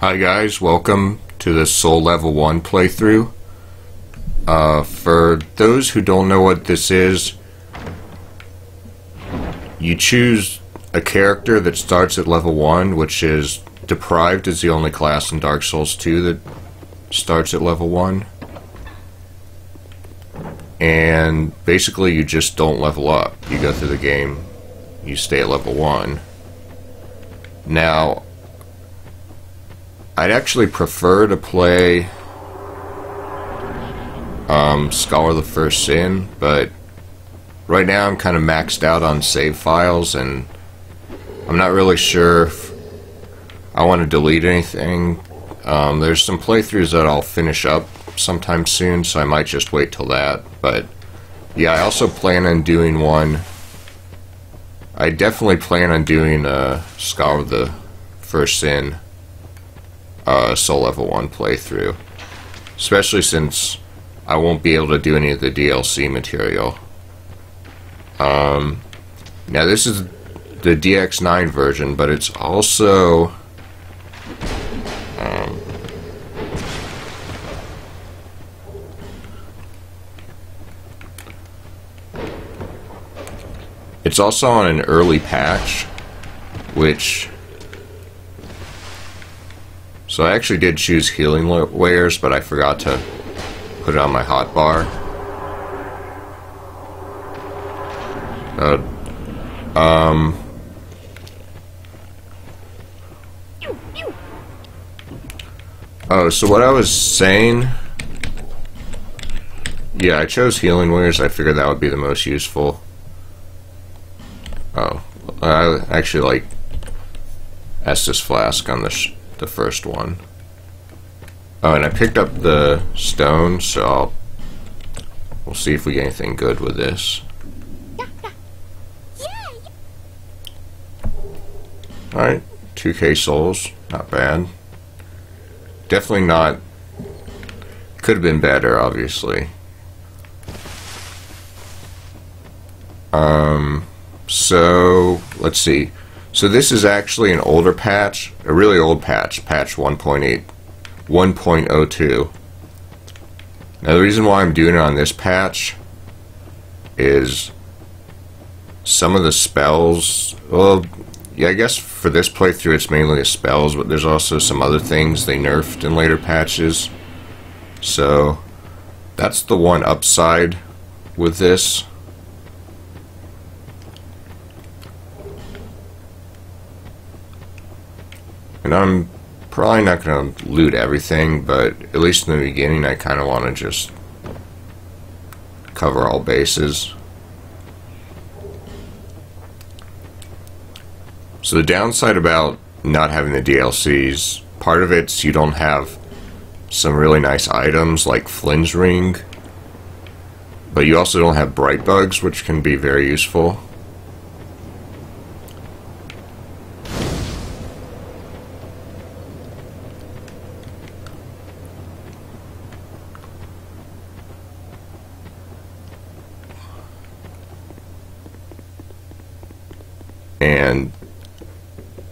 Hi guys, welcome to this Soul Level 1 playthrough. Uh, for those who don't know what this is, you choose a character that starts at level 1, which is Deprived is the only class in Dark Souls 2 that starts at level 1. And basically you just don't level up. You go through the game, you stay at level 1. Now, I'd actually prefer to play um, Scholar of the First Sin, but right now I'm kind of maxed out on save files, and I'm not really sure if I want to delete anything. Um, there's some playthroughs that I'll finish up sometime soon, so I might just wait till that. But yeah, I also plan on doing one. I definitely plan on doing a Scholar of the First Sin uh, Soul Level 1 playthrough. Especially since I won't be able to do any of the DLC material. Um, now this is the DX9 version, but it's also... Um, it's also on an early patch, which so I actually did choose healing wares, but I forgot to put it on my hotbar. Uh, um... Oh, so what I was saying... Yeah, I chose healing wares. I figured that would be the most useful. Oh, I actually like Estus Flask on the the first one. Oh, and I picked up the stone, so I'll, we'll see if we get anything good with this. Alright, 2k souls, not bad. Definitely not... Could have been better, obviously. Um, so, let's see. So this is actually an older patch, a really old patch, patch 1.8, 1.02. Now the reason why I'm doing it on this patch is some of the spells, well, yeah, I guess for this playthrough it's mainly the spells, but there's also some other things they nerfed in later patches. So that's the one upside with this. And I'm probably not going to loot everything, but at least in the beginning I kind of want to just cover all bases. So the downside about not having the DLCs, part of it's you don't have some really nice items like Flynn's Ring, but you also don't have Bright Bugs, which can be very useful. And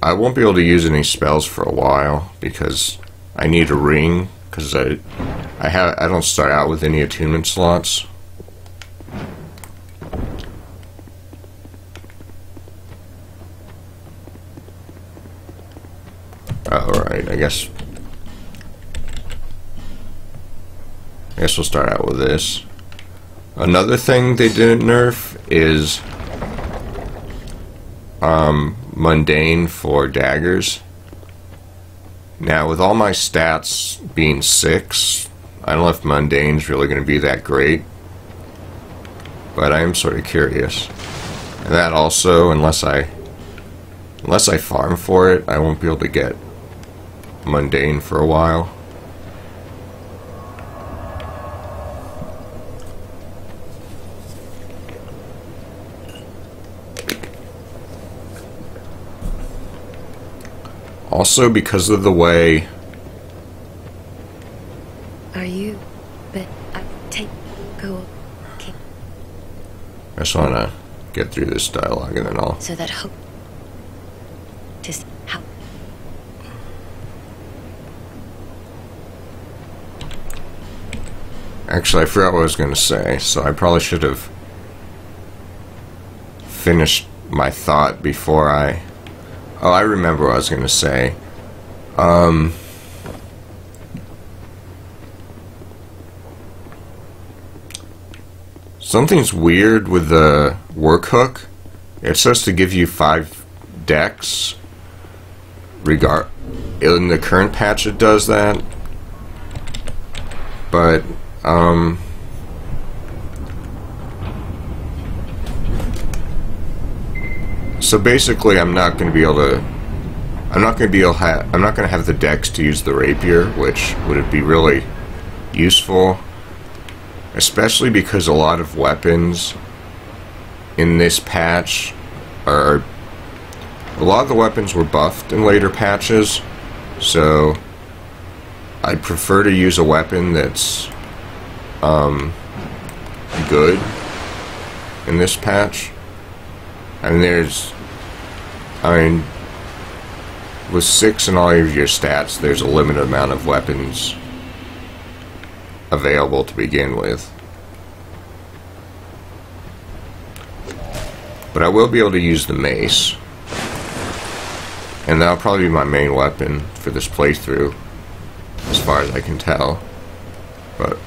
I won't be able to use any spells for a while because I need a ring because I I have I don't start out with any attunement slots. Alright, I guess I guess we'll start out with this. Another thing they didn't nerf is um, mundane for daggers. Now, with all my stats being 6, I don't know if mundane's really going to be that great. But I am sort of curious. And that also, unless I unless I farm for it, I won't be able to get mundane for a while. Also because of the way... Are you... but I take... go... Okay. I just wanna get through this dialogue and then I'll... So that hope... just how... Actually, I forgot what I was gonna say, so I probably should have finished my thought before I... Oh, I remember what I was going to say. Um. Something's weird with the work hook. It's supposed to give you five Dex. Regard in the current patch, it does that. But um. So basically, I'm not going to be able to. I'm not going to be able ha- I'm not going to have the Dex to use the rapier, which would be really useful especially because a lot of weapons in this patch are a lot of the weapons were buffed in later patches so I prefer to use a weapon that's um, good in this patch and there's I mean with six and all of your stats there's a limited amount of weapons available to begin with. But I will be able to use the mace. And that'll probably be my main weapon for this playthrough, as far as I can tell. But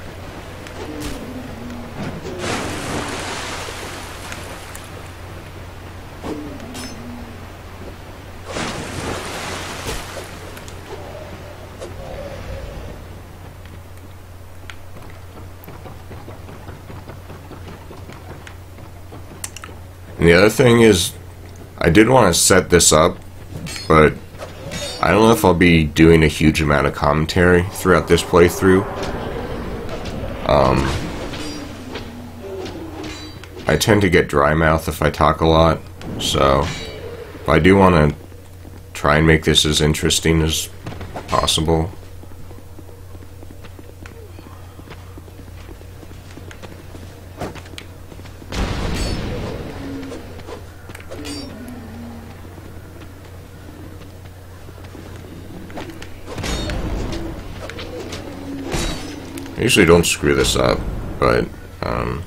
the other thing is, I did want to set this up, but I don't know if I'll be doing a huge amount of commentary throughout this playthrough. Um, I tend to get dry mouth if I talk a lot, so I do want to try and make this as interesting as possible. I usually don't screw this up, but, um...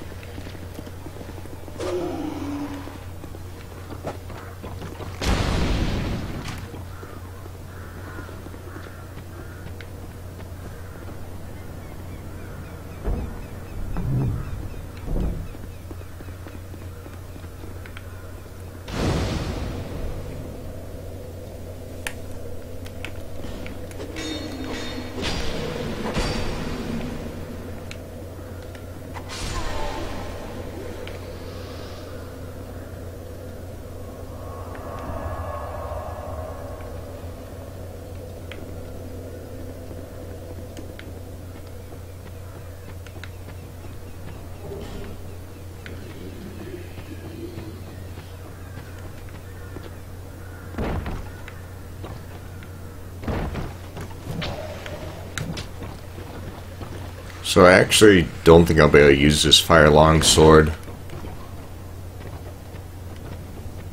So I actually don't think I'll be able to use this fire long sword.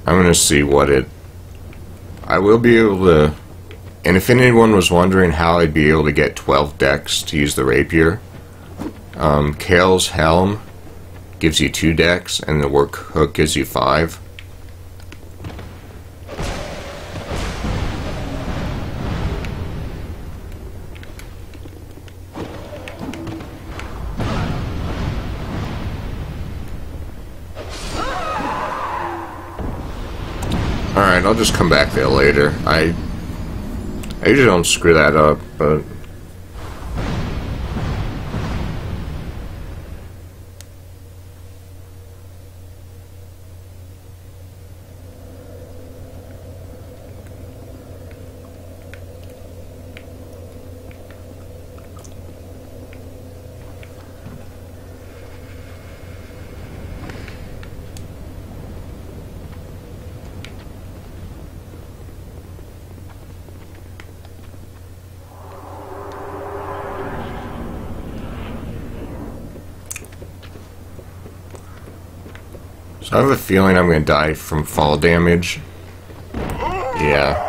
I'm gonna see what it... I will be able to... And if anyone was wondering how I'd be able to get 12 Dex to use the rapier, um, Cale's Helm gives you 2 Dex, and the work hook gives you 5. I'll just come back there later. I I usually don't screw that up, but have a feeling I'm going to die from fall damage. Yeah.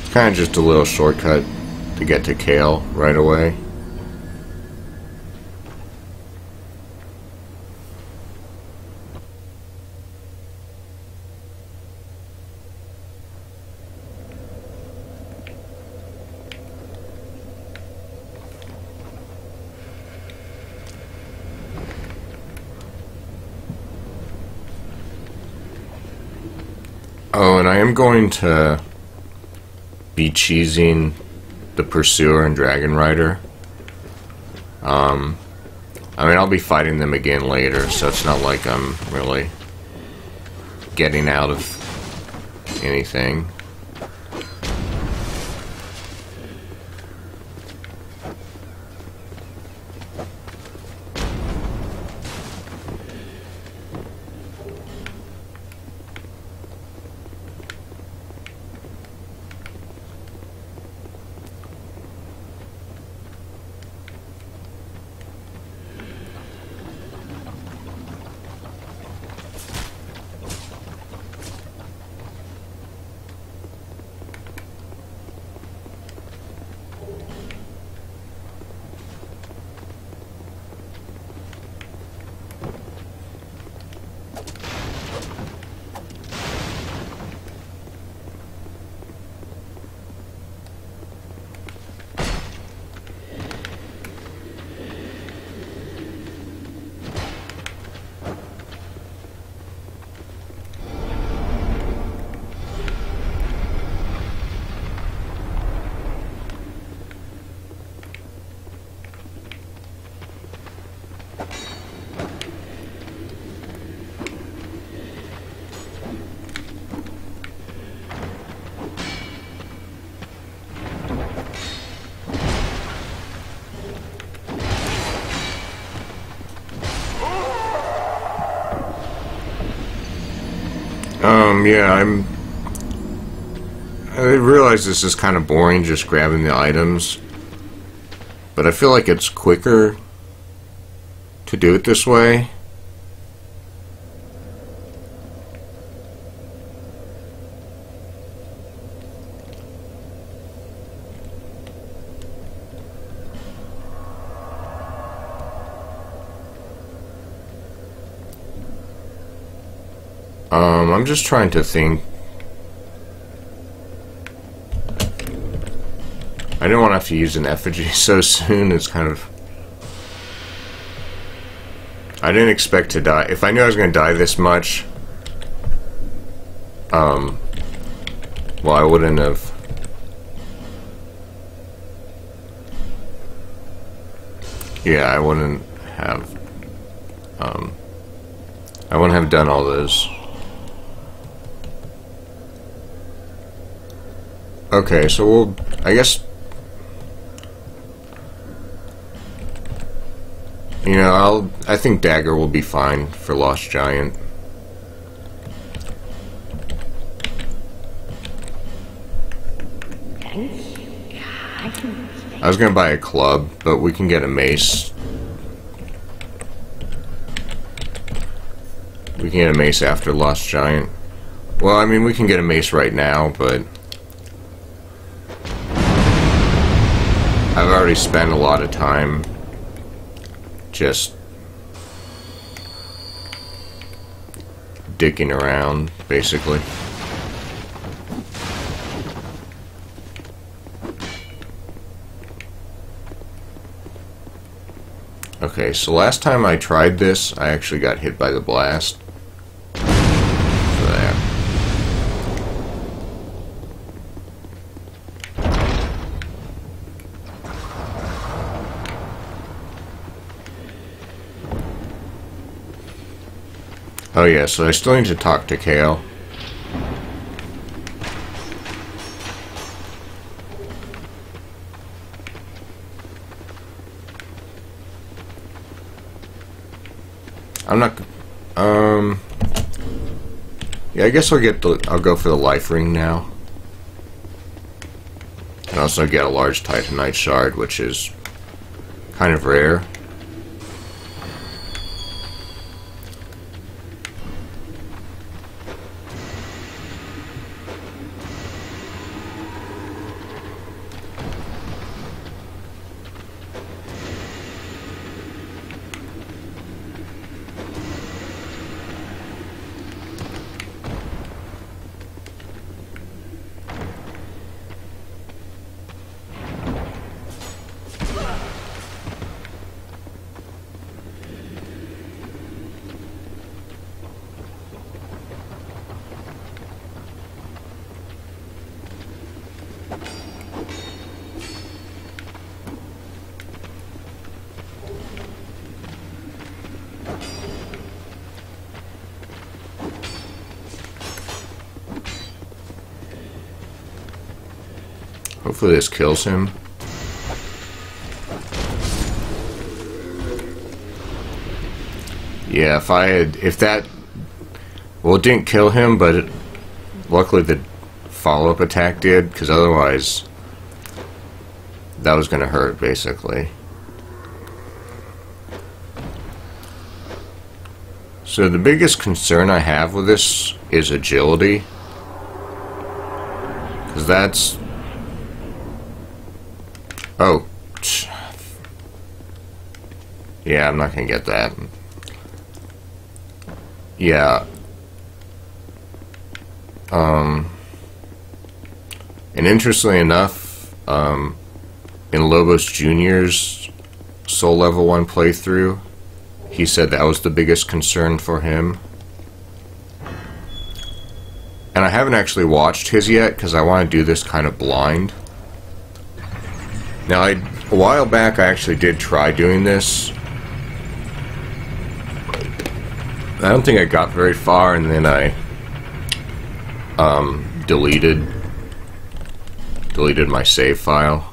It's kind of just a little shortcut to get to Cale right away. Oh, and I am going to be cheesing the Pursuer and Dragon Rider. Um, I mean, I'll be fighting them again later, so it's not like I'm really getting out of anything. Realize this is kind of boring just grabbing the items, but I feel like it's quicker to do it this way. Um, I'm just trying to think. I didn't want to have to use an effigy so soon. It's kind of. I didn't expect to die. If I knew I was going to die this much, um, well, I wouldn't have. Yeah, I wouldn't have. Um, I wouldn't have done all this. Okay, so we'll, I guess, you know, I'll, I think Dagger will be fine for Last Giant. I was gonna buy a club, but we can get a mace. We can get a mace after Last Giant. Well, I mean, we can get a mace right now, but... I've already spent a lot of time just dicking around, basically. Okay, so last time I tried this, I actually got hit by the blast. Oh yeah, so I still need to talk to Cale. I'm not. Um. Yeah, I guess I'll get the. I'll go for the life ring now. And also get a large Titanite shard, which is kind of rare. Hopefully this kills him. Yeah, if I had, if that, well, it didn't kill him, but it, luckily the follow-up attack did, because otherwise, that was going to hurt, basically. So the biggest concern I have with this is agility. Because that's... Oh. Yeah, I'm not to get that. Yeah. Um... And interestingly enough, um, in Lobos Jr.'s Soul Level 1 playthrough, he said that was the biggest concern for him. And I haven't actually watched his yet because I want to do this kind of blind. Now, I, a while back, I actually did try doing this. I don't think I got very far, and then I um, deleted deleted my save file.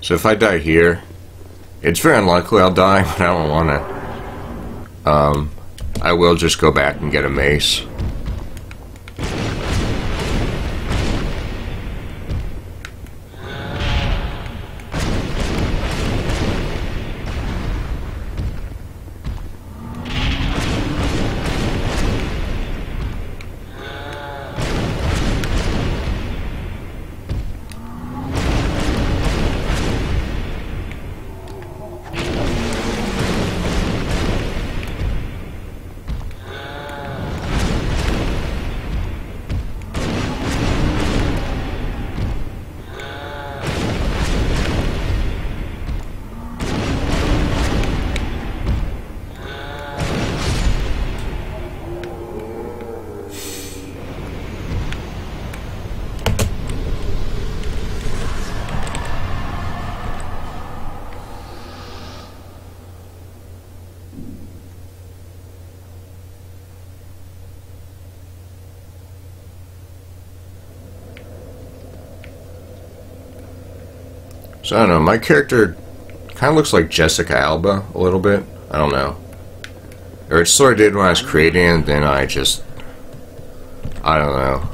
So if I die here, it's very unlikely I'll die, but I don't want to. Um, I will just go back and get a mace. So I don't know, my character kind of looks like Jessica Alba a little bit. I don't know. Or it sort of did when I was creating it, then I just... I don't know.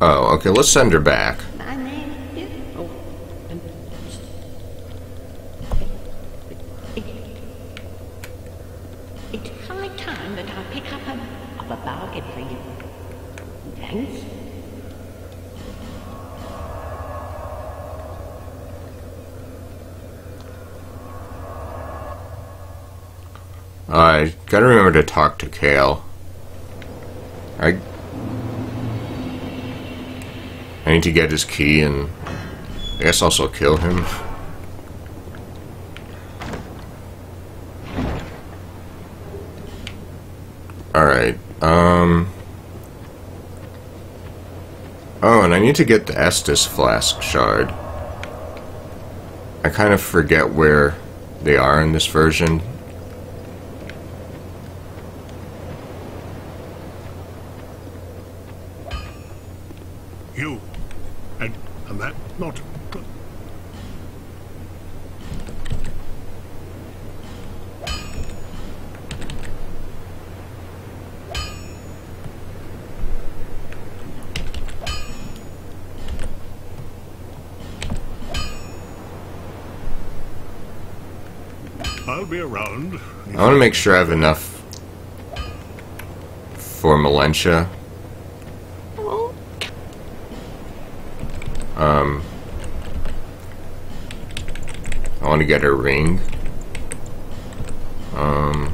Oh, okay, let's send her back. My name is. Oh, and- it, it's high time that I pick up a, up a bargain for you. Thanks. To talk to Cale. I... I need to get his key and... I guess also kill him. Alright, um... Oh, and I need to get the Estus Flask Shard. I kind of forget where they are in this version. You. And, and that not... I'll be around. I want to make sure I have enough for Melentia. Oh, Um, I want to get her ring. Um,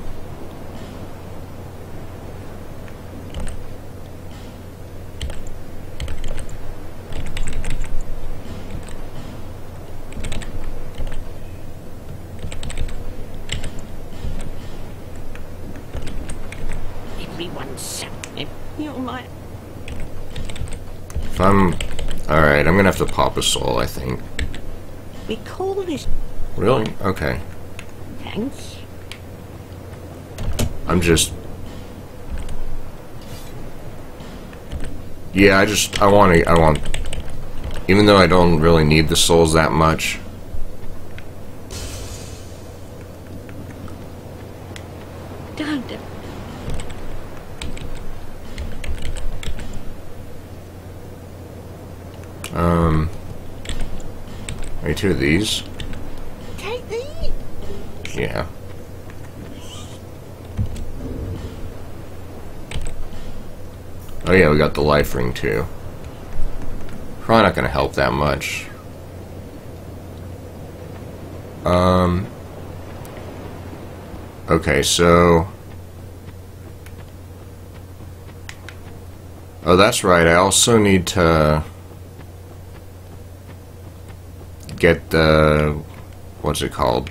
give me one second. You might. if I'm I'm... Alright, I'm gonna have to pop a soul, I think. We call this... Really? Okay. Thanks. I'm just... Yeah, I just... I want to... I want... Even though I don't really need the souls that much... Don't... Um... Are two of these? Yeah. Oh yeah, we got the life ring too. Probably not gonna help that much. Um. Okay, so. Oh, that's right. I also need to get the what's it called?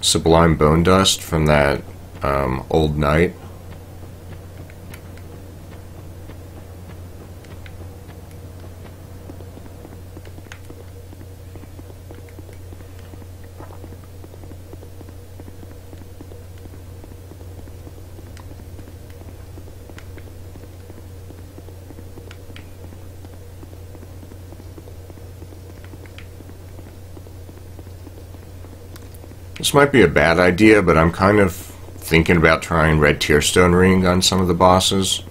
Sublime bone dust from that um, old knight. This might be a bad idea, but I'm kind of thinking about trying Red Tearstone Ring on some of the bosses.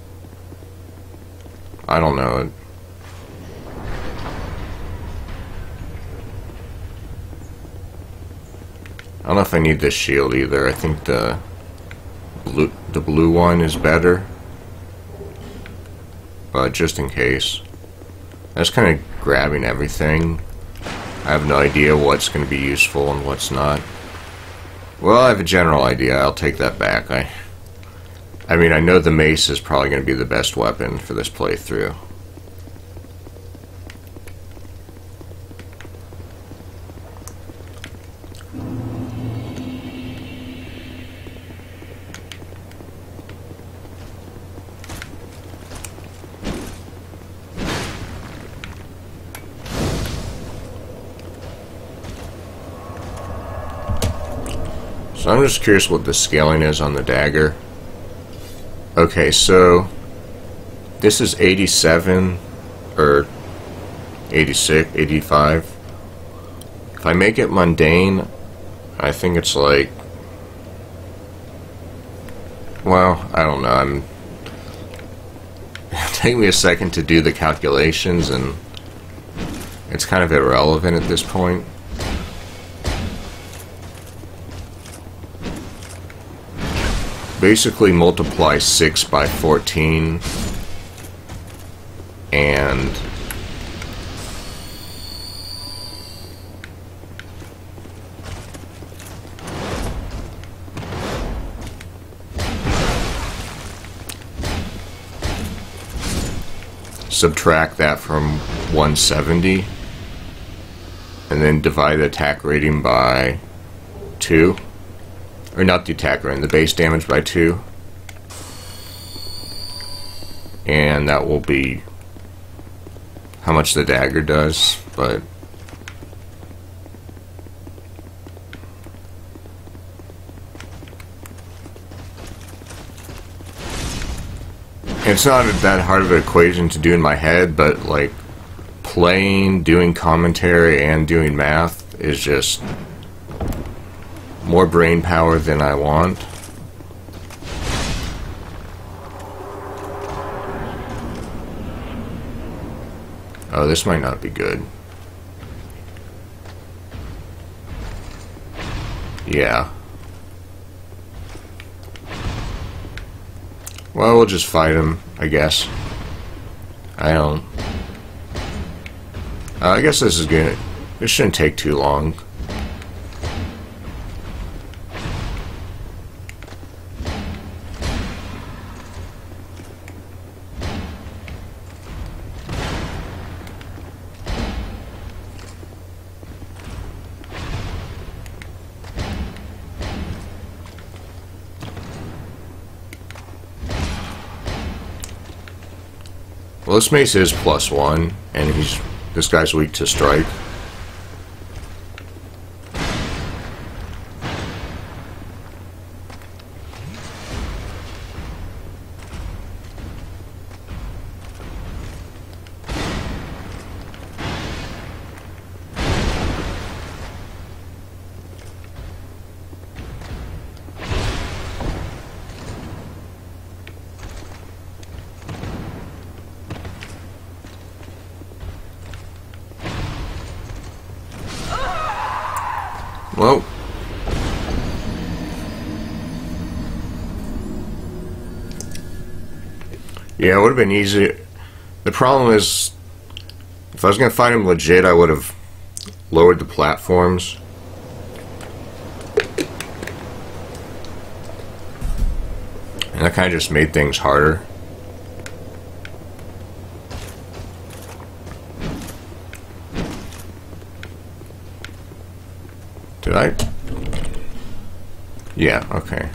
I don't know. I don't know if I need this shield either. I think the blue, the blue one is better. But just in case. Was kind of grabbing everything. I have no idea what's going to be useful and what's not. Well, I have a general idea. I'll take that back. I I mean, I know the mace is probably going to be the best weapon for this playthrough. I'm just curious what the scaling is on the dagger. Okay, so this is 87 or 86, 85. If I make it mundane, I think it's like well, I don't know. I'm take me a second to do the calculations and it's kind of irrelevant at this point. Basically multiply 6 by 14 and subtract that from 170 and then divide the attack rating by 2 or not the attack run, the base damage by 2. And that will be how much the dagger does, but it's not that hard of an equation to do in my head, but like playing, doing commentary, and doing math is just more brain power than I want. Oh, this might not be good. Yeah. Well, we'll just fight him, I guess. I don't... Uh, I guess this is gonna... This shouldn't take too long. Well, this mace is plus one, and he's this guy's weak to strike. Yeah, it would have been easy. The problem is, if I was going to find him legit, I would have lowered the platforms. And that kind of just made things harder. Did I? Yeah, okay.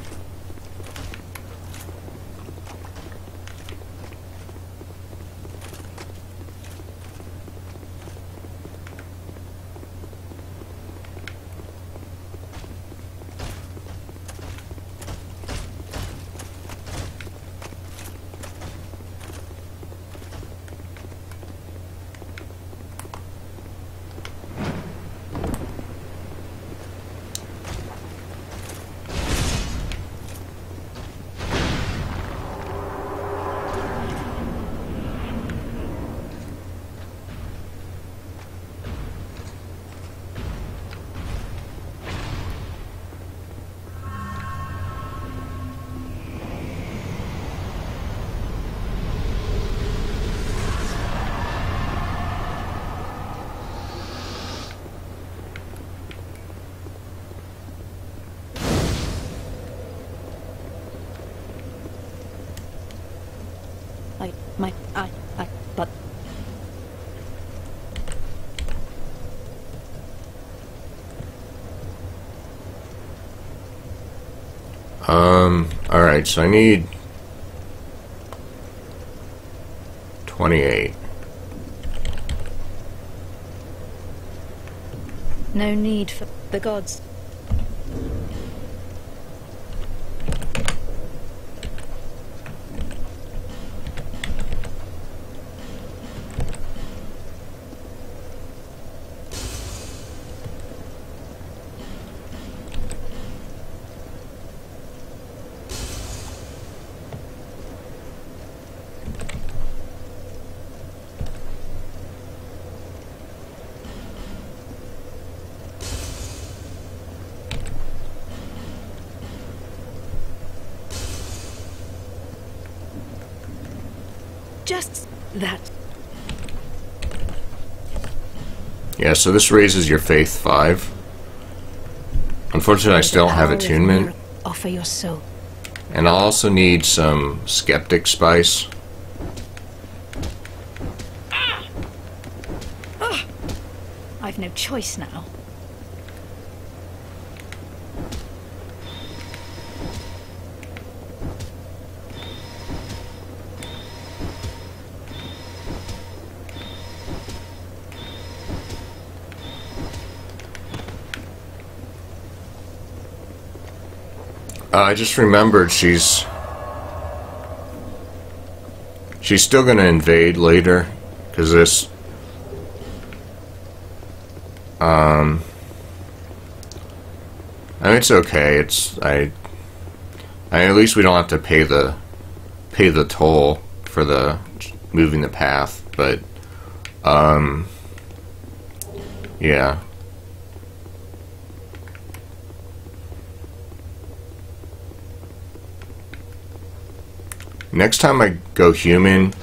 I, my, I, I, but Um, so I need 28. No need for the gods. Just that. Yeah, so this raises your faith 5. Unfortunately, I still don't have attunement. Offer your soul. And I'll also need some skeptic spice. Ah! Ah! I've no choice now. I just remembered she's she's still to invade later because this um I mean it's okay it's I I at least we don't have to pay the pay the toll for the moving the path but um yeah Next time I go human.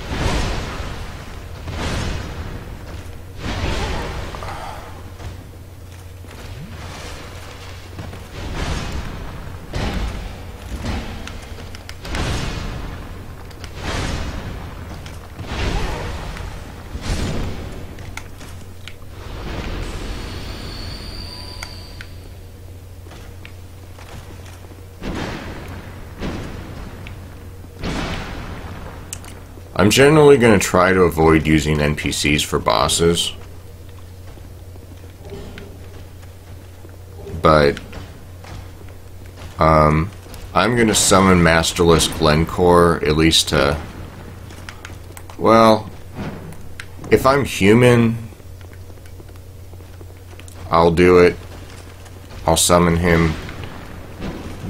I'm generally going to try to avoid using NPCs for bosses. But um, I'm going to summon Masterless Glencour at least to well, if I'm human, I'll do it. I'll summon him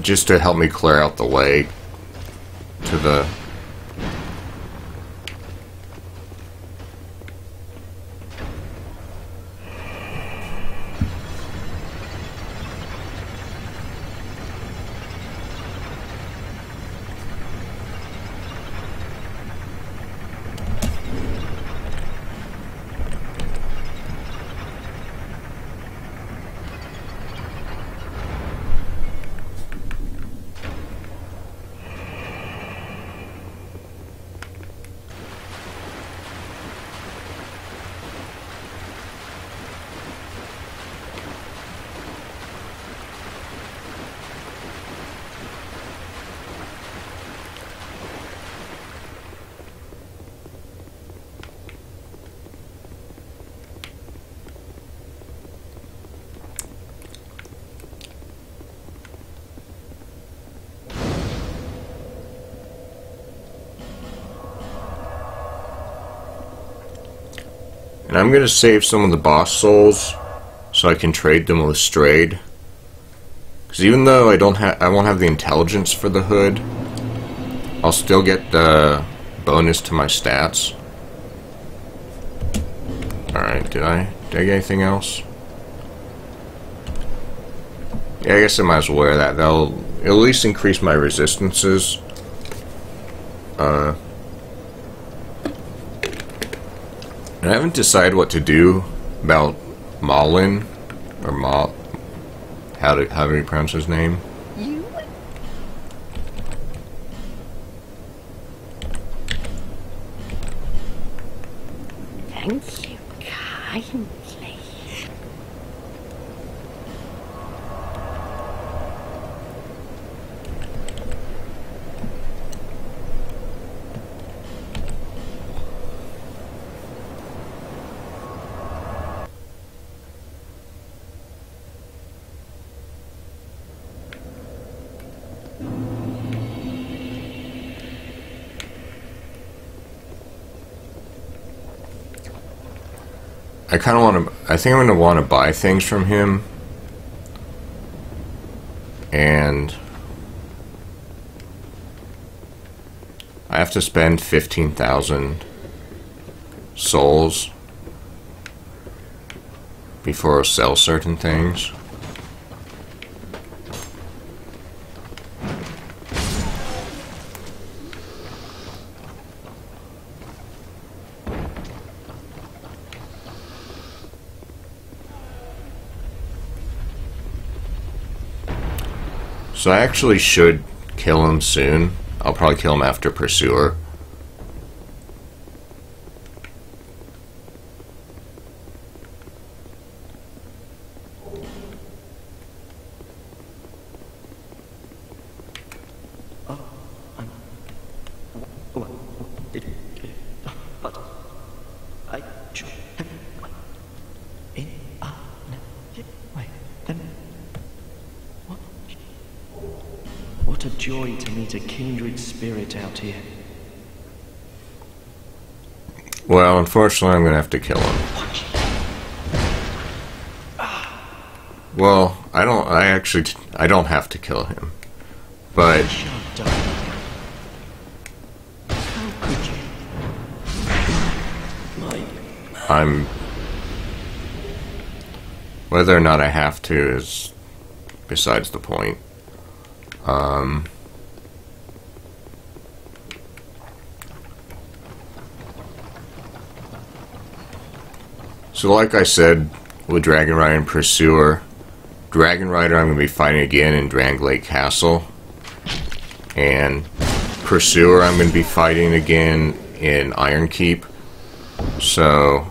just to help me clear out the way to the I'm going to save some of the boss souls so I can trade them with Straid. Because even though I don't have, I won't have the intelligence for the hood, I'll still get the bonus to my stats. Alright, did I, did I get anything else? Yeah, I guess I might as well wear that. That'll at least increase my resistances. Uh, And I haven't decided what to do about Maughlin or. How do how do you pronounce his name? You? Thank you kindly. I kind of want to. I think I'm going to want to buy things from him, and I have to spend fifteen thousand souls before I sell certain things. So I actually should kill him soon. I'll probably kill him after Pursuer. I should have in a way. Then what? What a joy to meet a kindred spirit out here. Well, unfortunately, I'm gonna have to kill him. Well, I don't. I actually. I don't have to kill him, but I'm. Whether or not I have to is besides the point. Um. So, like I said, with Dragon Rider and Pursuer, Dragon Rider I'm going to be fighting again in Drangleic Castle. And Pursuer I'm going to be fighting again in Iron Keep. So.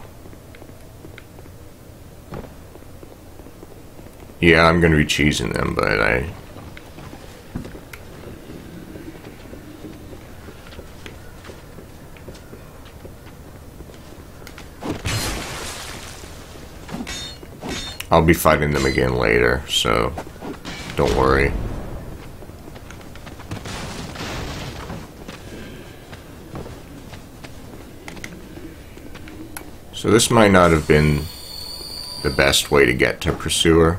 Yeah, I'm going to be cheesing them, but I. I'll be fighting them again later, so don't worry. So this might not have been the best way to get to Pursuer.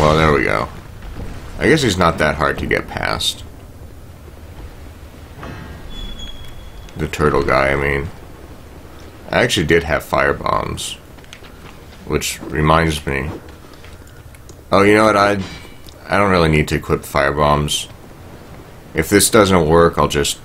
Well, there we go. I guess he's not that hard to get past. The turtle guy, I mean. I actually did have fire bombs. Which reminds me. Oh, you know what? I I don't really need to equip fire bombs. If this doesn't work, I'll just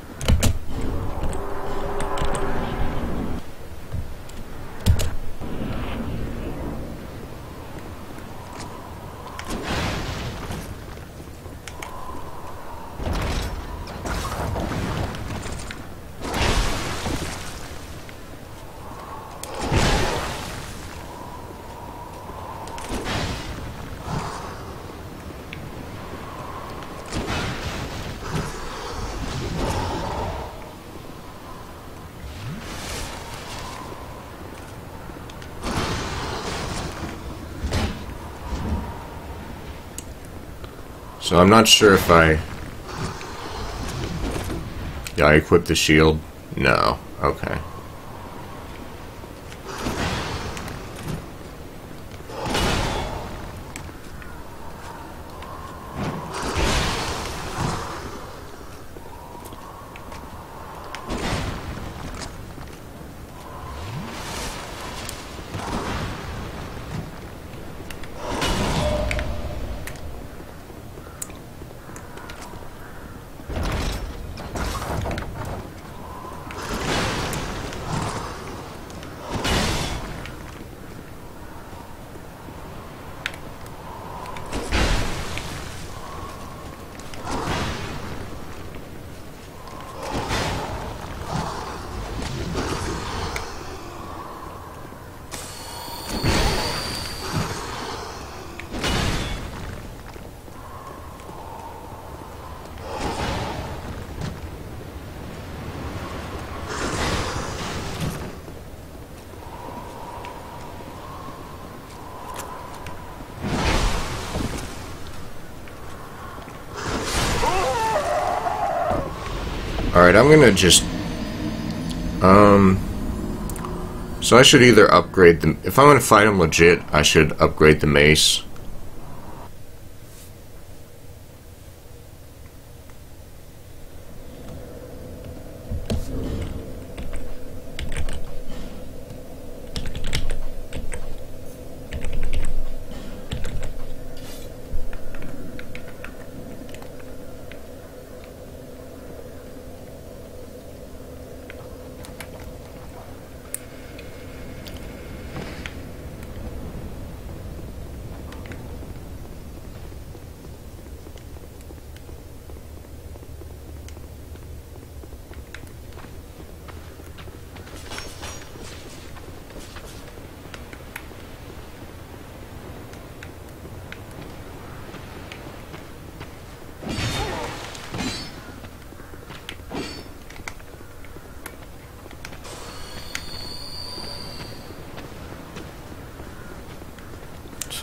I'm not sure if I... Did I equip the shield? No. Okay. I'm gonna just... Um... So I should either upgrade the... If I'm gonna fight him legit, I should upgrade the mace.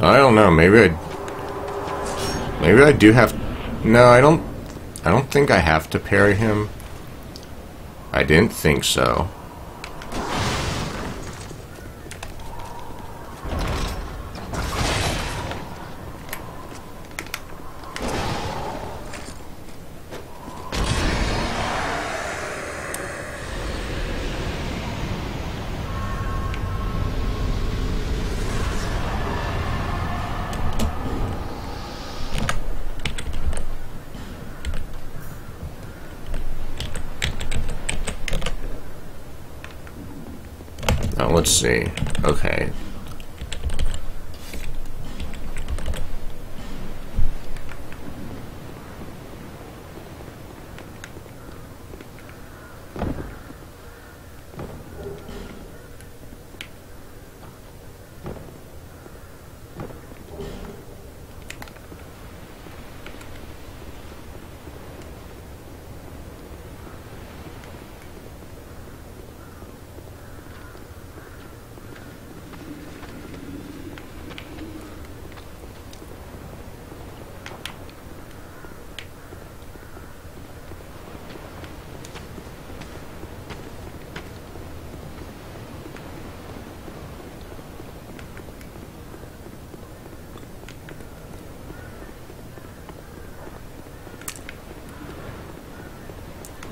I don't know, maybe I... Maybe I do have... No, I don't... I don't think I have to parry him. I didn't think so. Now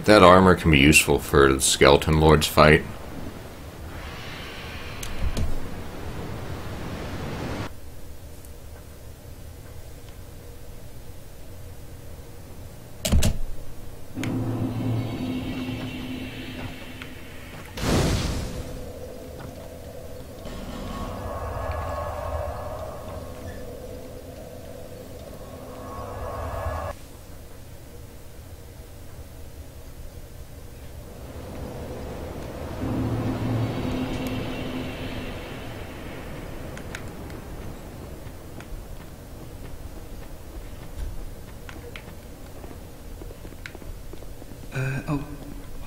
that armor can be useful for the Skeleton Lord's fight. Uh, oh,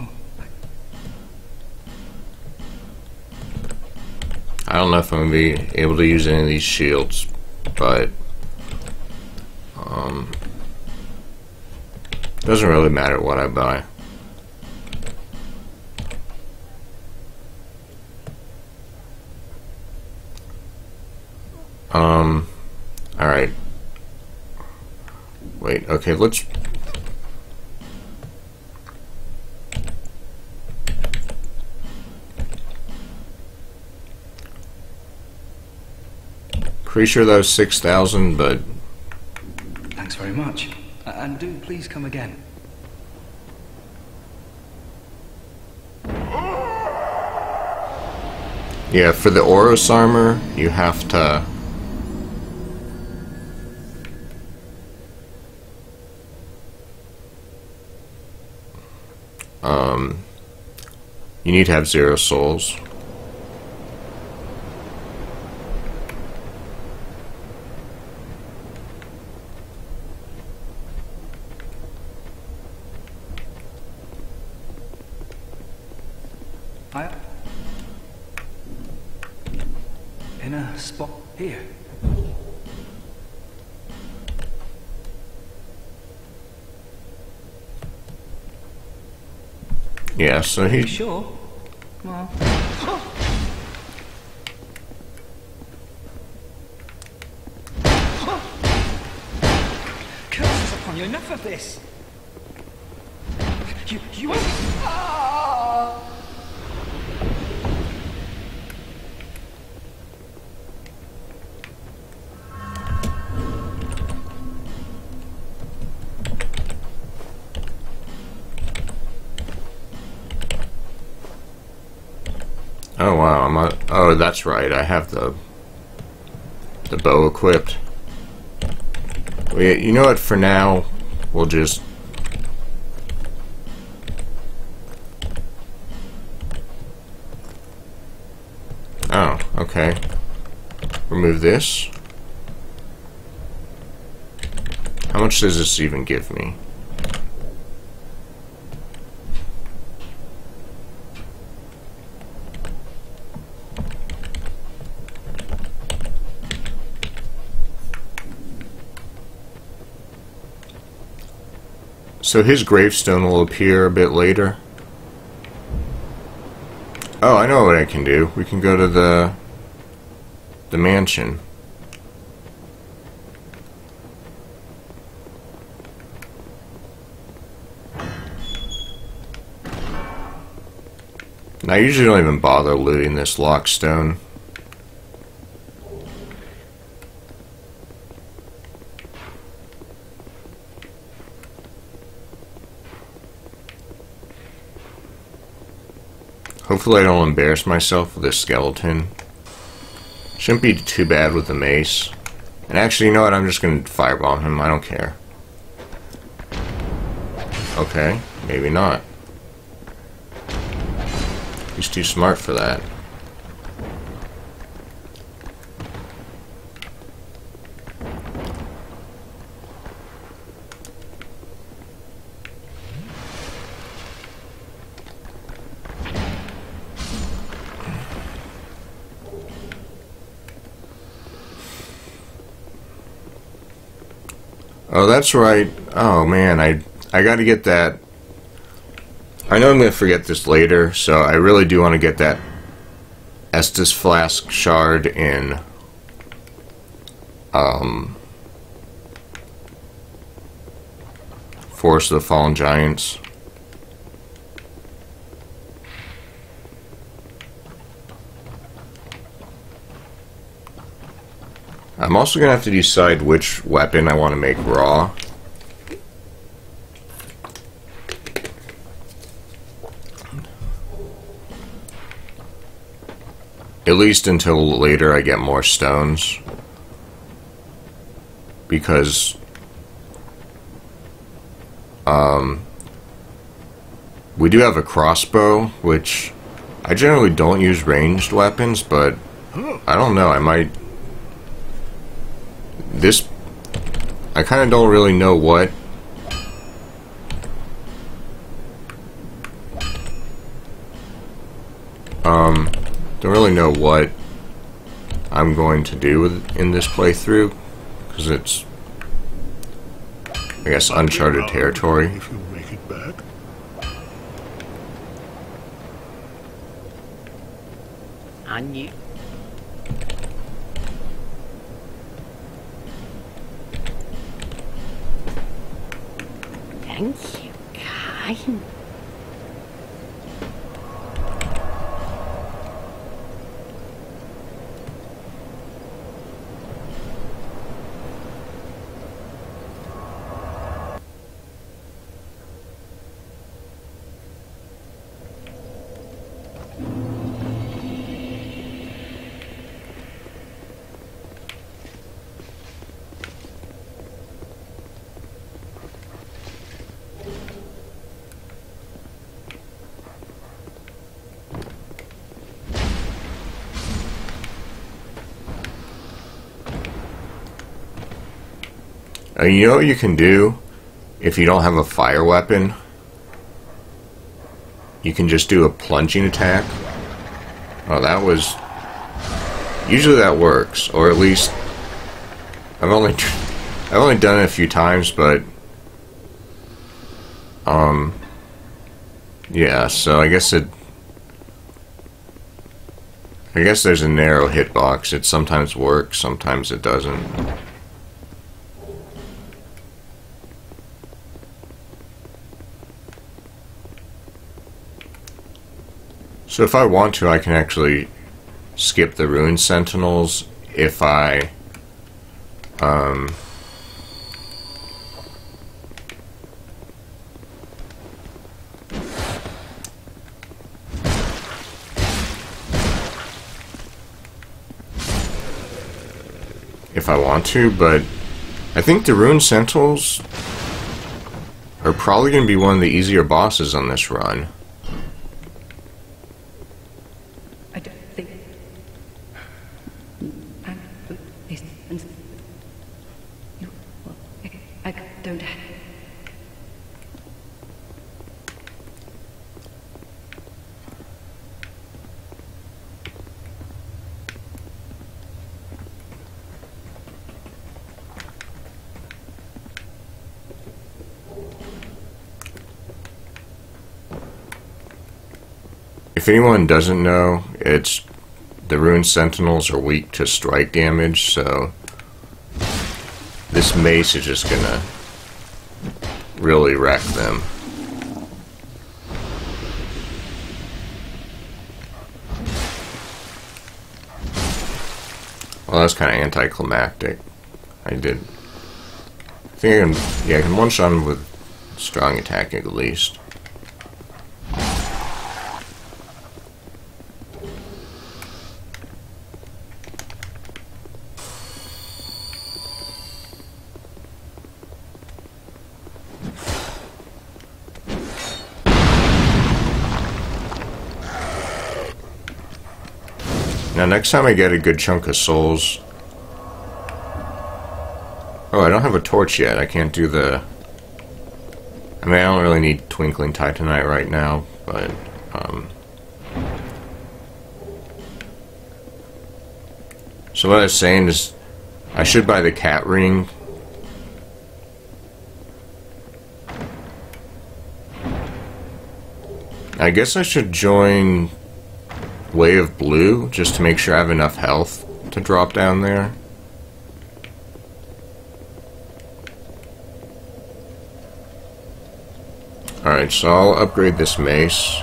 oh, I don't know if I'm gonna be able to use any of these shields, but um, doesn't really matter what I buy. Um, all right. Wait. Okay. Let's. Pretty sure that was six thousand, but thanks very much. And do please come again. Yeah, for the Oros armor, you have to. Um, you need to have zero souls. I... In a spot here. So he. sure? Well... Curses upon you, enough of this! You, you... Ah! Oh that's right, I have the the bow equipped. You know what? For now, we'll just Oh, okay. Remove this. How much does this even give me? So his gravestone will appear a bit later. Oh, I know what I can do. We can go to the the mansion. I usually don't even bother looting this lockstone. Hopefully I don't embarrass myself with this skeleton. Shouldn't be too bad with the mace. And actually, you know what? I'm just going to firebomb him. I don't care. Okay, maybe not. He's too smart for that. Right. Oh man, I I got to get that. I know I'm gonna forget this later, so I really do want to get that Estus flask shard in. Um. Forest of the Fallen Giants. I'm also gonna have to decide which weapon I want to make raw. At least until later I get more stones. Because um we do have a crossbow, which I generally don't use ranged weapons, but I don't know, I might this I kind of don't really know what um don't really know what I'm going to do with in this playthrough because it's I guess I'll be uncharted around territory. If you make it Uh, you know what you can do if you don't have a fire weapon? You can just do a plunging attack. Oh, that was... Usually that works, or at least... I've only... I've only done it a few times, but... Um... Yeah, so I guess it... I guess there's a narrow hitbox. It sometimes works, sometimes it doesn't. So if I want to, I can actually skip the Ruined Sentinels if I... Um, if I want to, but I think the Ruined Sentinels are probably going to be one of the easier bosses on this run. I don't think. And this and you. Well, I, Don't. If anyone doesn't know, it's the Ruined Sentinels are weak to strike damage, so this mace is just gonna really wreck them. Well, that's kind of anticlimactic. I did. I think I can. Yeah, I can one shot him with strong attack at least. Next time I get a good chunk of souls. Oh, I don't have a torch yet. I can't do the. I mean, I don't really need Twinkling Titanite right now, but. Um, so, what I was saying is, I should buy the cat ring. I guess I should join Way of Blue just to make sure I have enough health to drop down there. Alright, so I'll upgrade this mace.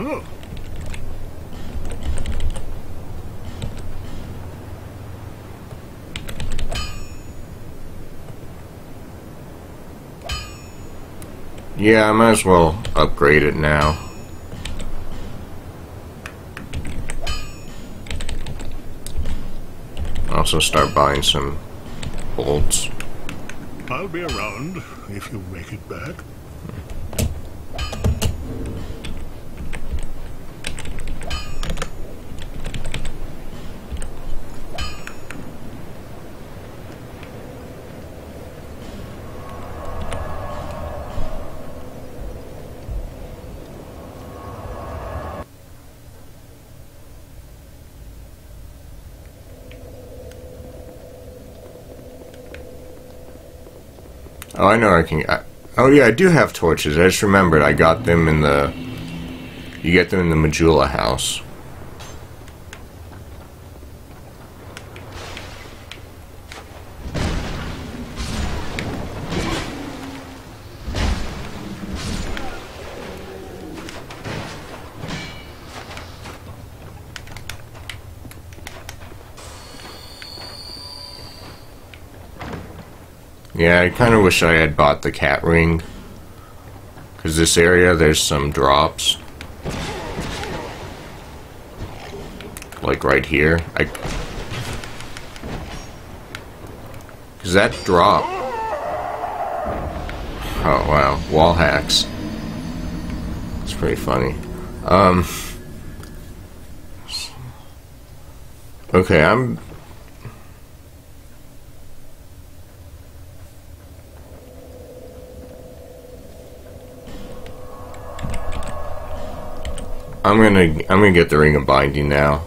Oh, Yeah, I might as well upgrade it now. Also start buying some bolts. I'll be around if you make it back. Oh, I know I can. I, oh, yeah, I do have torches. I just remembered I got them in the. You get them in the Majula house. I kind of wish I had bought the cat ring. Because this area, there's some drops. Like right here. I. Because that drop. Oh, wow. Wall hacks. It's pretty funny. Um. Okay, I'm I'm gonna I'm gonna get the ring of binding now.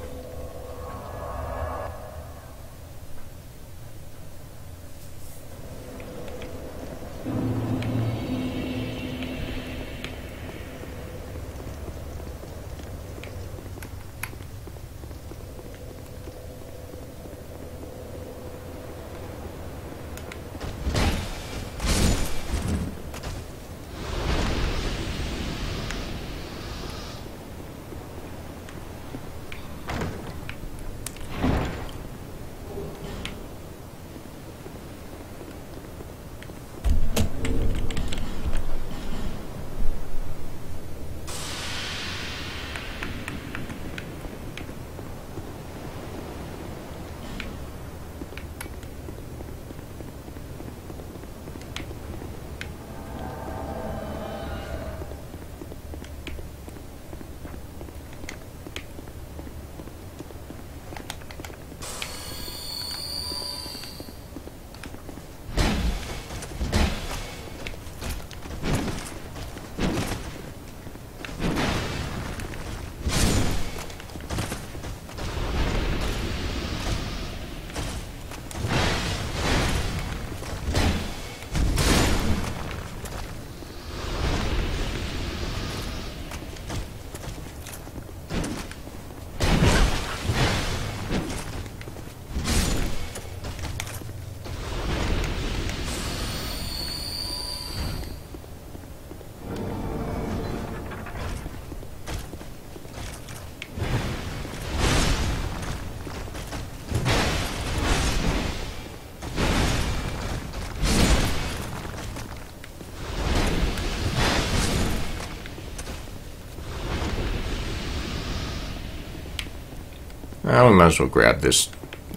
I might as well grab this.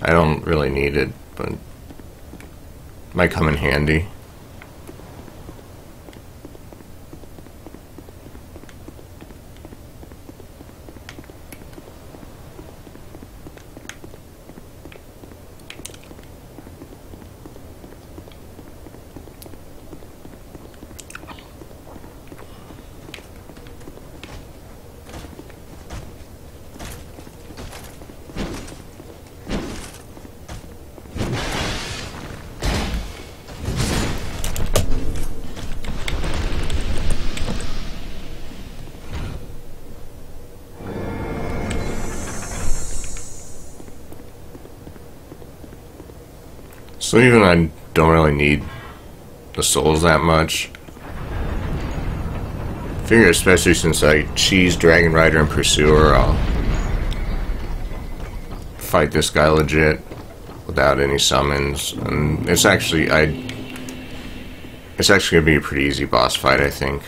I don't really need it, but might come in handy. Souls that much. Figure, especially since I cheese Dragon Rider and Pursuer, I'll fight this guy legit without any summons. And it's actually, I. It's actually gonna be a pretty easy boss fight, I think.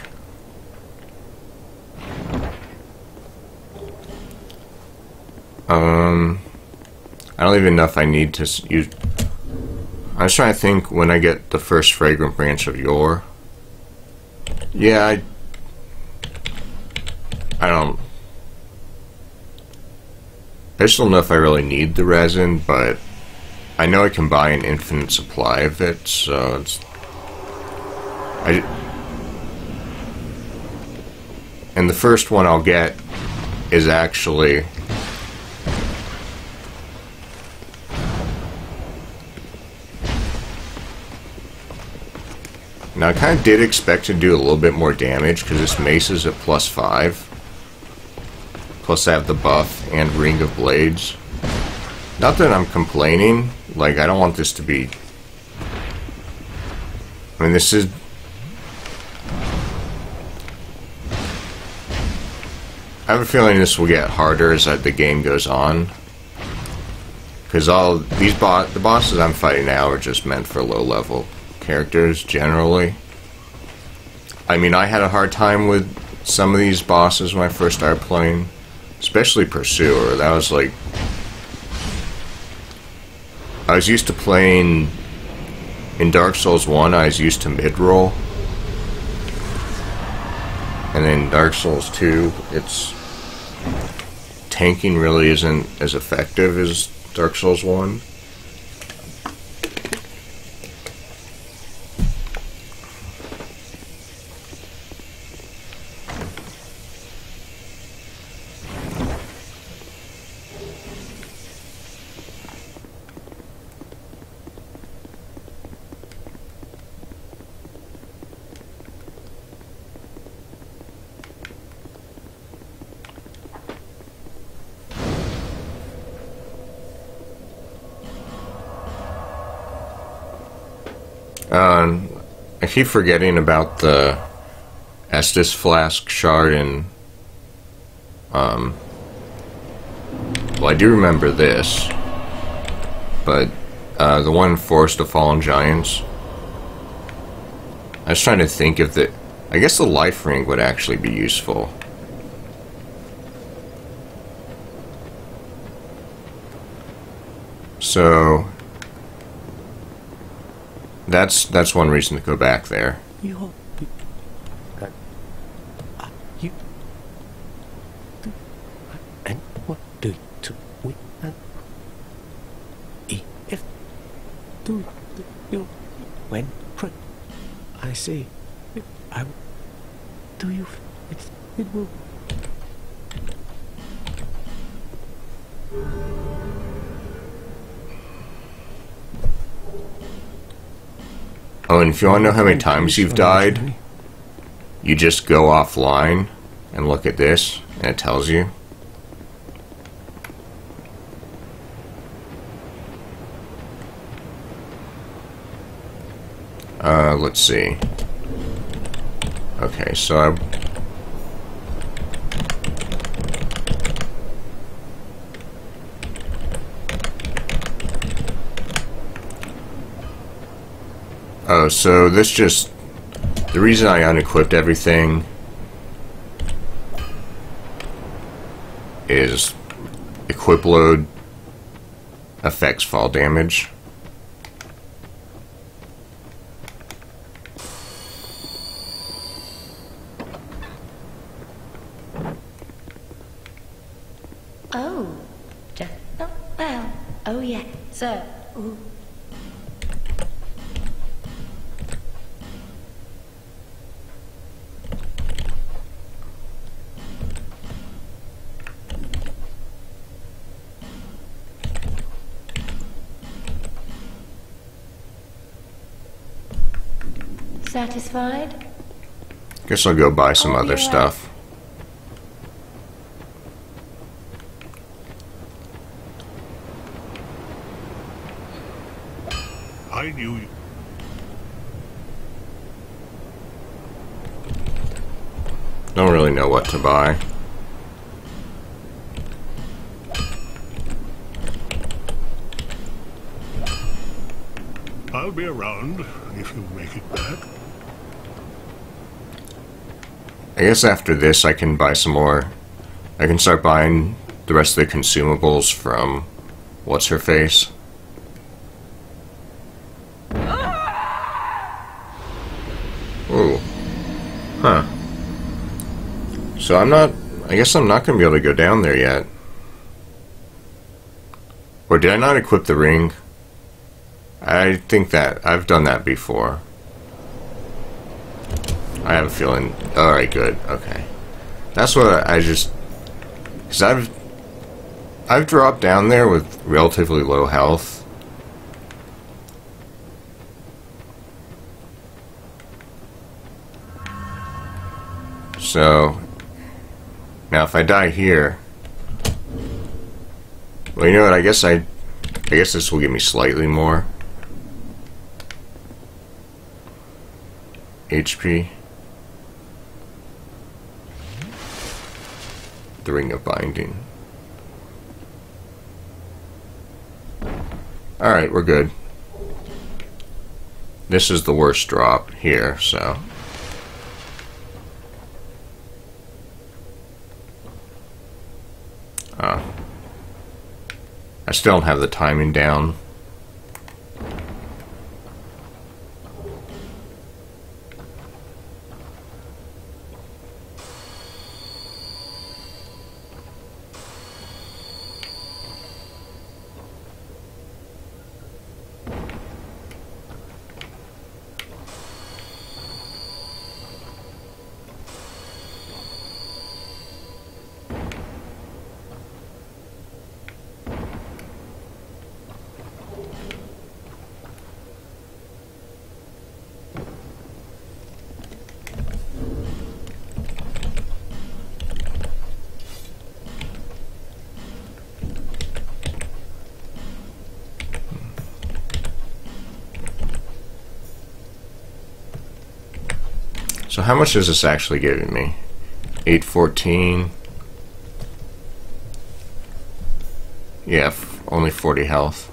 Um, I don't even know if I need to use. I was trying to think when I get the first fragrant branch of yore. Yeah, I. I don't. I just don't know if I really need the resin, but I know I can buy an infinite supply of it, so it's. I. And the first one I'll get is actually Now I kind of did expect to do a little bit more damage because this mace is at plus 5. Plus I have the buff and Ring of Blades. Not that I'm complaining, like I don't want this to be... I mean this is... I have a feeling this will get harder as uh, the game goes on. Because all these bo the bosses I'm fighting now are just meant for low level characters generally. I mean, I had a hard time with some of these bosses when I first started playing, especially Pursuer. That was like. I was used to playing. In Dark Souls 1, I was used to mid roll. And then Dark Souls 2, it's. Tanking really isn't as effective as Dark Souls 1. Um, I keep forgetting about the Estus flask shard and um. Well, I do remember this, but uh, the one Forest of Fallen Giants. I was trying to think if the. I guess the life ring would actually be useful. So that's that's one reason to go back there. You. Uh. And what do you do with that? If. Do you. When. I see. I. Do you. It, it will. Oh, and if you want to know how many times you've died, you just go offline and look at this, and it tells you. Uh, let's see. Okay, so I... So this just... The reason I unequipped everything is equip load affects fall damage. Oh, just not well. Oh, yeah. So, ooh. Satisfied? Guess I'll go buy some Oh, other yeah. stuff. I knew you. Don't really know what to buy. I'll be around if you make it back. I guess after this I can buy some more. I can start buying the rest of the consumables from what's her face. Ooh. Huh. So I'm not I guess I'm not gonna be able to go down there yet. Or did I not equip the ring? I think that I've done that before. I have a feeling. All right, good. Okay, that's what I just because I've I've dropped down there with relatively low health. So now if I die here, well, you know what? I guess I I guess this will give me slightly more HP. The Ring of Binding. Alright, we're good. This is the worst drop here, so... Uh, I still don't have the timing down. So how much is this actually giving me? 814. Yeah, only 40 health.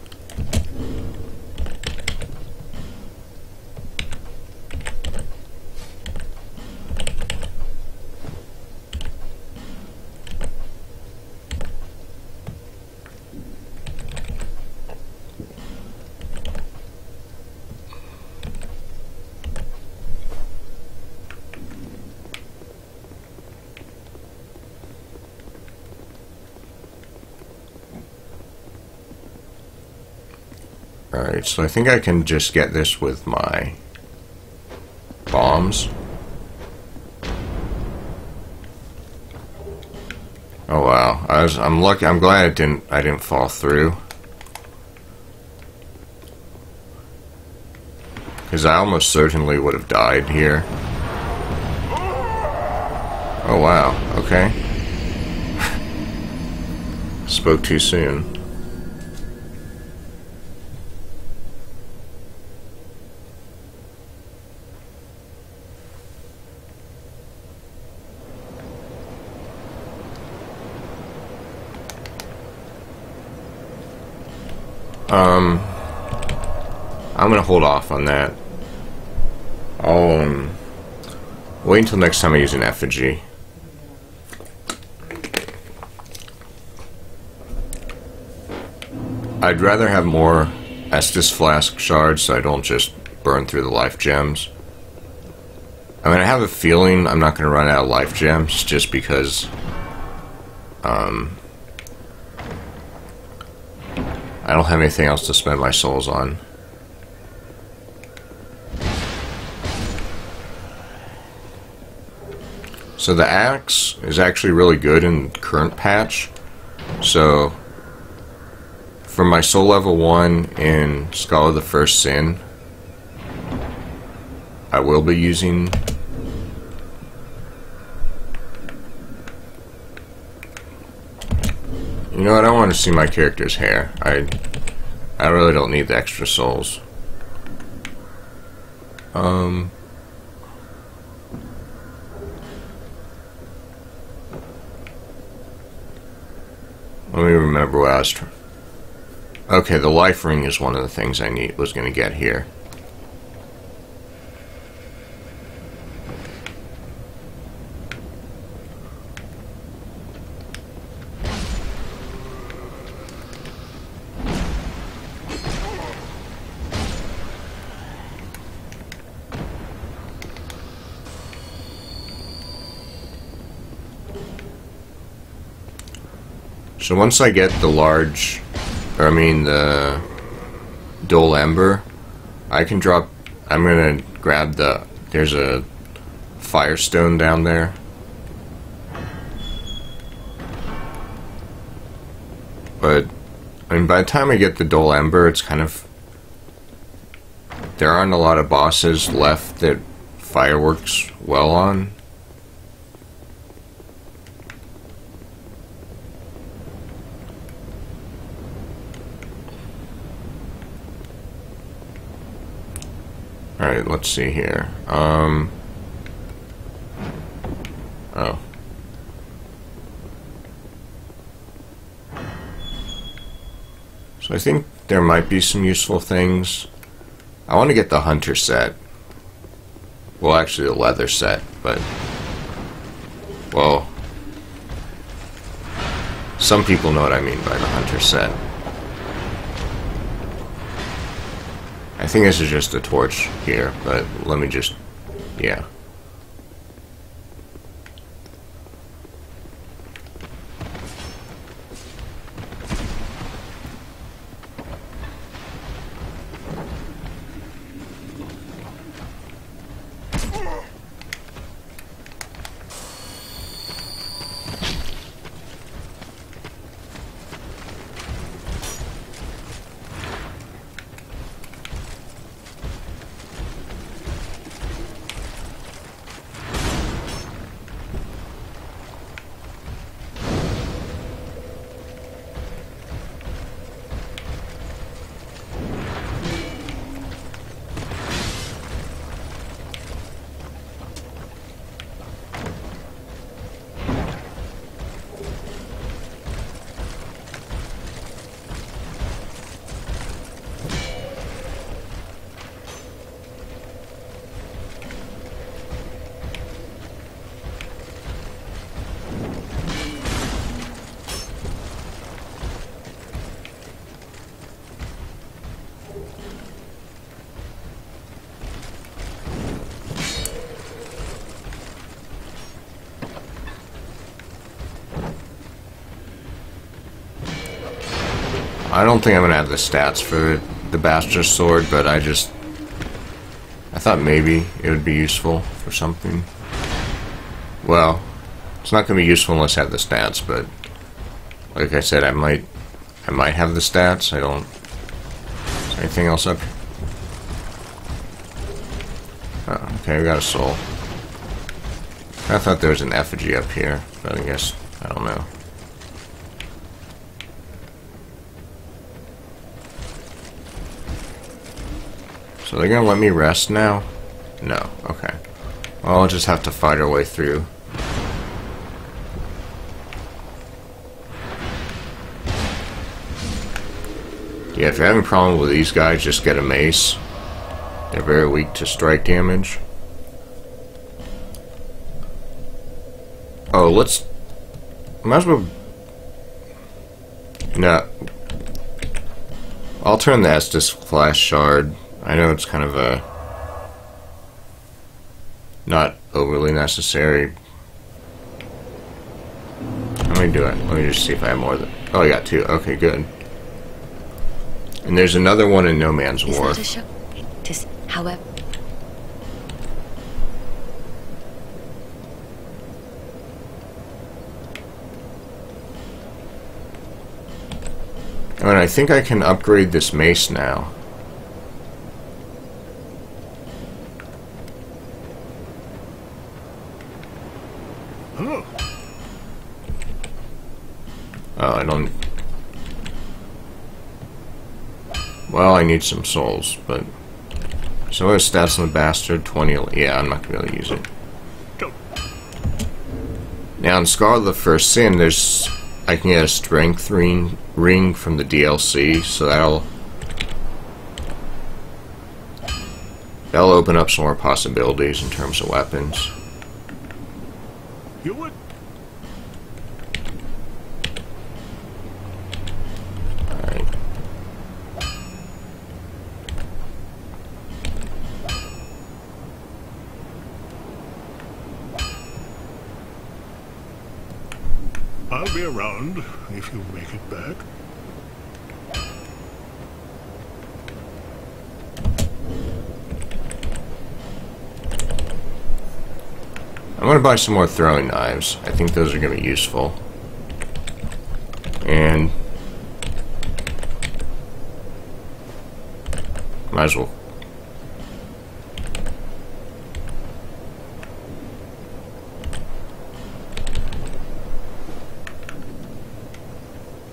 Alright, so I think I can just get this with my bombs. Oh wow, I was I'm lucky I'm glad I didn't I didn't fall through. Cause I almost certainly would have died here. Oh wow, okay. Spoke too soon. Um, I'm gonna hold off on that. I'll um, wait until next time I use an effigy. I'd rather have more Estus Flask shards so I don't just burn through the life gems. I mean, I have a feeling I'm not going to run out of life gems just because um, I don't have anything else to spend my souls on. So the axe is actually really good in current patch. So for my soul level 1 in Scholar of the First Sin, I will be using You know, I don't want to see my character's hair. I, I really don't need the extra souls. Um. Let me remember what I was. Okay, the life ring is one of the things I need was going to get here. So once I get the large, or I mean the dull ember, I can drop. I'm gonna grab the. There's a firestone down there. But I mean, by the time I get the dull ember, it's kind of. There aren't a lot of bosses left that fireworks well on. Alright, let's see here. Um. Oh. So I think there might be some useful things. I want to get the hunter set. Well, actually, the leather set, but. Well. Some people know what I mean by the hunter set. Think this is just a torch here, but let me just, yeah. Think I'm gonna have the stats for the bastard sword, but I just I thought maybe it would be useful for something. Well, it's not gonna be useful unless I have the stats, but like I said, I might I might have the stats. I don't. Anything else up? Oh, okay, we got a soul. I thought there was an effigy up here, but I guess I don't know. So they're gonna let me rest now? No, okay. Well, I'll just have to fight our way through. Yeah, if you're having a problem with these guys, just get a mace. They're very weak to strike damage. Oh, let's... Might as well... No. I'll turn the Estus Flask Shard. I know it's kind of a not overly necessary. Let me do it. Let me just see if I have more than. Oh, I got two. Okay, good. And there's another one in No Man's Is Wharf. that a show? To s- however, And I think I can upgrade this mace now. I don't... Well, I need some souls, but... So what stats on the bastard? 20... Yeah, I'm not going to be able to use it. Now, in Scholar of the First Sin, there's I can get a strength ring, ring from the DLC, so that'll that'll open up some more possibilities in terms of weapons. You would. Alright. I'll be around if you make it back. I'm gonna buy some more throwing knives. I think those are gonna be useful. And might as well.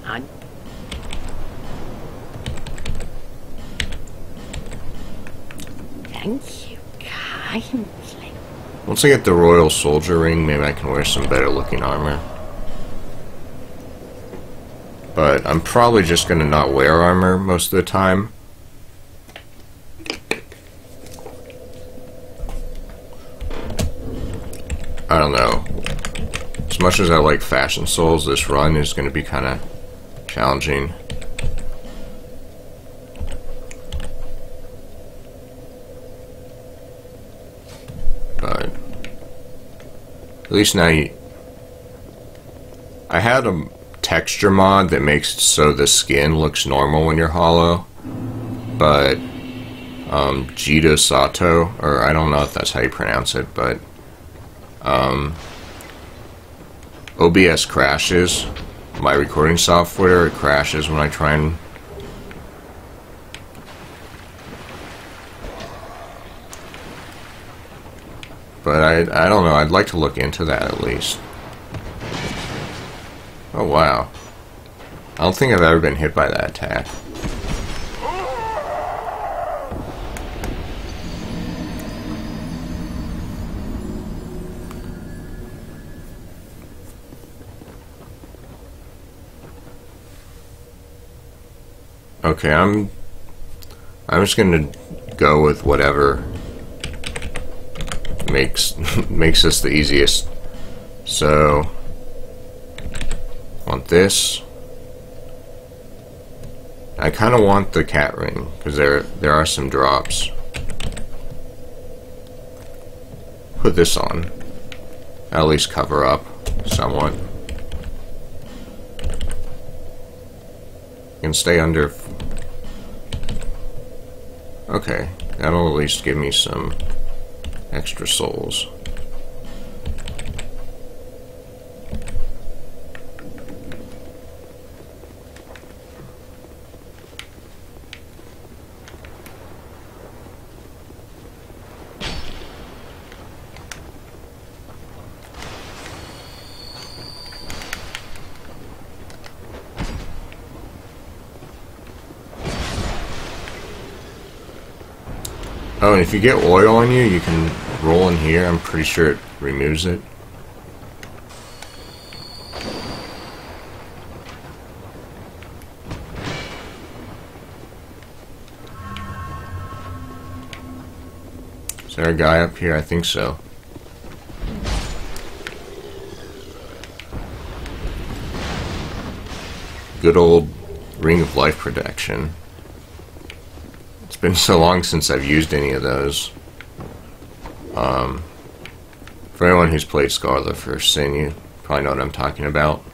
I Thank you kindly. Once I get the Royal Soldier ring, maybe I can wear some better looking armor. But I'm probably just gonna not wear armor most of the time. I don't know. As much as I like Fashion Souls, this run is gonna be kinda challenging. but at least now you, I had a texture mod that makes so the skin looks normal when you're hollow, but um, Jita Sato, or I don't know if that's how you pronounce it, but um, OBS crashes. My recording software it crashes when I try and But I, I don't know. I'd like to look into that at least. Oh, wow. I don't think I've ever been hit by that attack. Okay, I'm... I'm just gonna go with whatever makes makes this the easiest. So want this. I kind of want the cat ring because there there are some drops. Put this on. At least cover up somewhat. Can stay under. Okay, that'll at least give me some extra souls. Oh, and if you get oil on you, you can roll in here. I'm pretty sure it removes it. Is there a guy up here? I think so. Good old Ring of Life protection. Been so long since I've used any of those. Um, for anyone who's played Scholar the First Sin, you probably know what I'm talking about.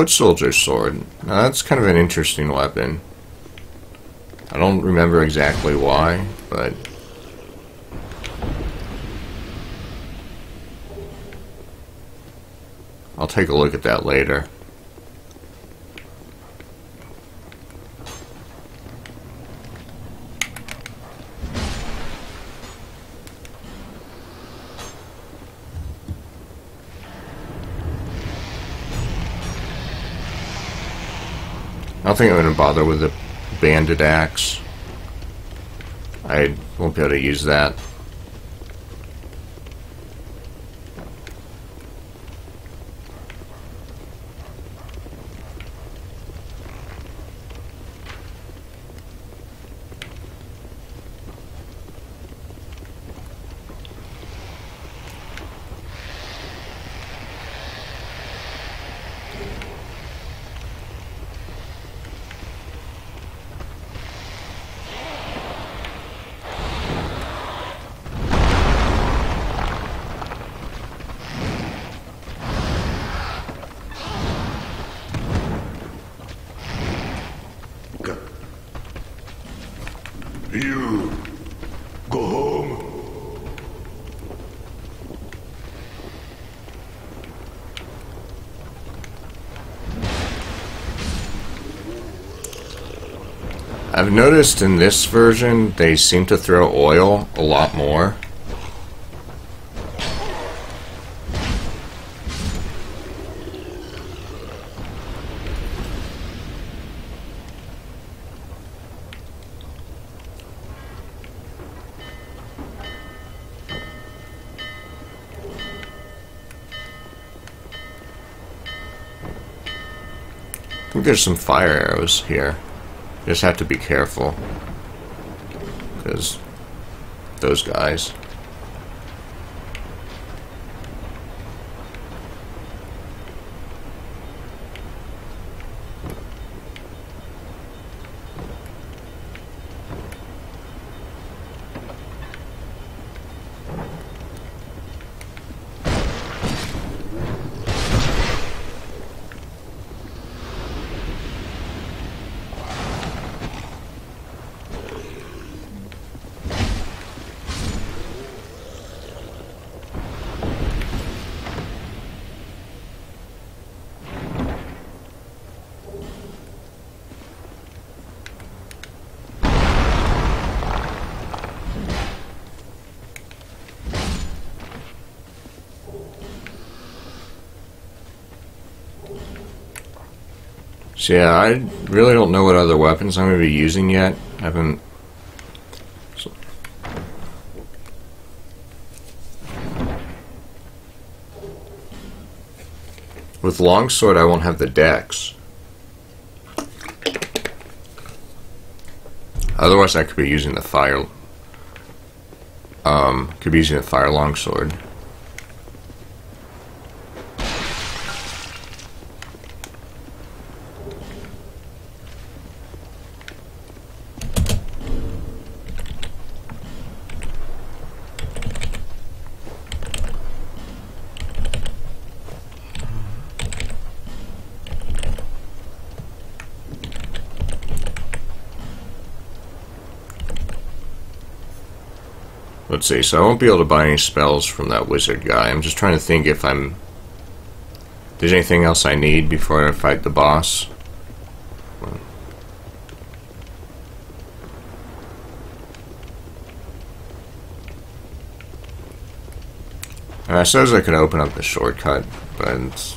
foot soldier sword. Now that's kind of an interesting weapon. I don't remember exactly why, but... I'll take a look at that later. I don't think I'm going to bother with the bandit axe. I won't be able to use that. You go home. I've noticed in this version they seem to throw oil a lot more. I think there's some fire arrows here. Just have to be careful. Because those guys. So yeah, I really don't know what other weapons I'm going to be using yet. I haven't. With longsword, I won't have the dex. Otherwise, I could be using the fire. Um, could be using the fire longsword. Let's see, so I won't be able to buy any spells from that wizard guy. I'm just trying to think if I'm... There's anything else I need before I fight the boss? And I suppose I could open up the shortcut, but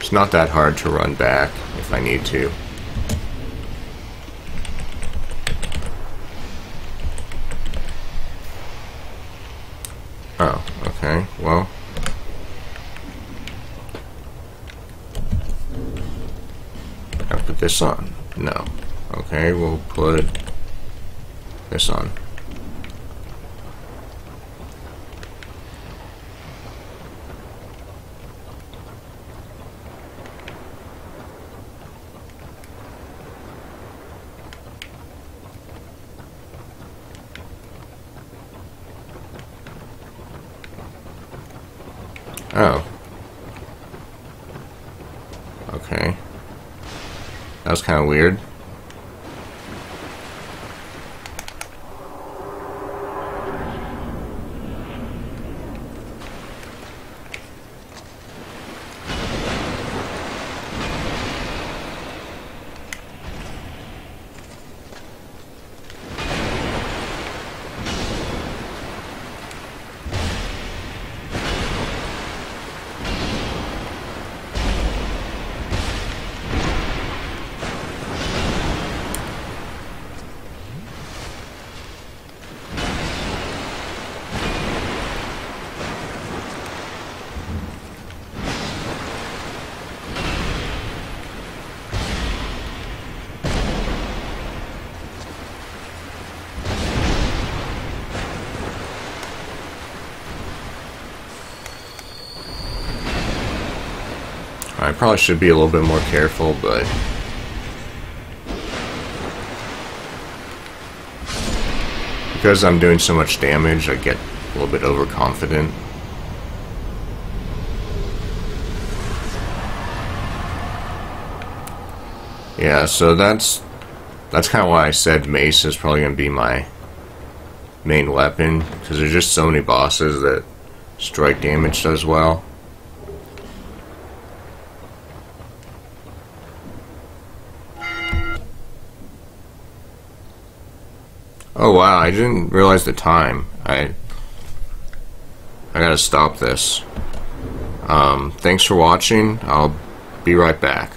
it's... Not that hard to run back if I need to. Oh, okay, well. I put this on. No. Okay, we'll put this on. Oh. Okay. That was kind of weird. Probably should be a little bit more careful, but because I'm doing so much damage, I get a little bit overconfident. Yeah, so that's that's kind of why I said mace is probably going to be my main weapon because there's just so many bosses that strike damage does well. I didn't realize the time. I I gotta stop this. Um, thanks for watching. I'll be right back.